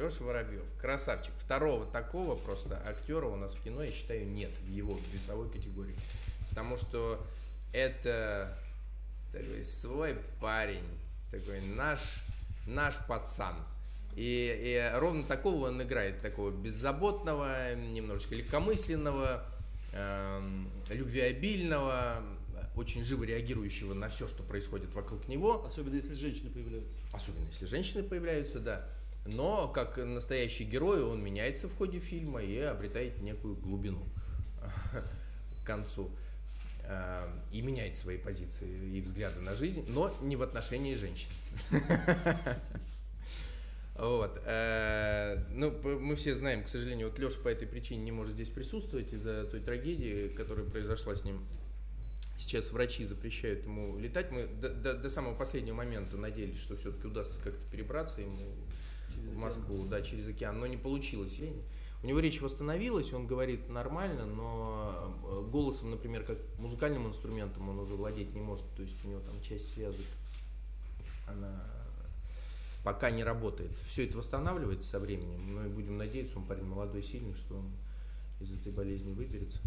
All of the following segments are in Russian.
Леша Воробьев, красавчик. Второго такого просто актера у нас в кино, я считаю, нет в его весовой категории. Потому что это такой свой парень, такой наш, наш пацан. И, и ровно такого он играет, такого беззаботного, немножечко легкомысленного, эм, любвеобильного, очень живо реагирующего на все, что происходит вокруг него. Особенно если женщины появляются. Особенно если женщины появляются, да. Но как настоящий герой он меняется в ходе фильма и обретает некую глубину к концу. Э, и меняет свои позиции и взгляды на жизнь, но не в отношении женщин. Вот. Э, ну, мы все знаем, к сожалению, вот Леша по этой причине не может здесь присутствовать из-за той трагедии, которая произошла с ним. Сейчас врачи запрещают ему летать. Мы до, до, до самого последнего момента надеялись, что все-таки удастся как-то перебраться ему в Москву, да, через океан, но не получилось. У него речь восстановилась, он говорит нормально, но э, голосом, например, как музыкальным инструментом он уже владеть не может. То есть у него там часть связок, она пока не работает. Все это восстанавливается со временем. Мы будем надеяться, он парень молодой, сильный, что он из этой болезни выберется.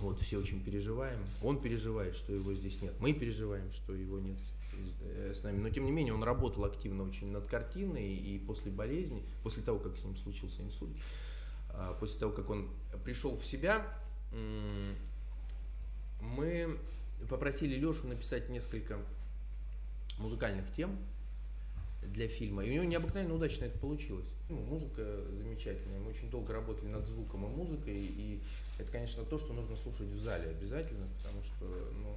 Вот, все очень переживаем. Он переживает, что его здесь нет. Мы переживаем, что его нет э, с нами. Но тем не менее он работал активно очень над картиной и после болезни, после того, как с ним случился инсульт, а, после того, как он пришел в себя, мы попросили Лешу написать несколько музыкальных тем для фильма. И у него необыкновенно удачно это получилось. Ну, музыка замечательная. Мы очень долго работали над звуком и музыкой. И это, конечно, то, что нужно слушать в зале обязательно, потому что ну,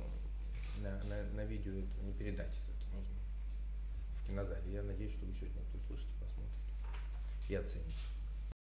на, на, на видео это не передать. Это нужно в кинозале. Я надеюсь, что вы сегодня это услышите, посмотрите и оцените.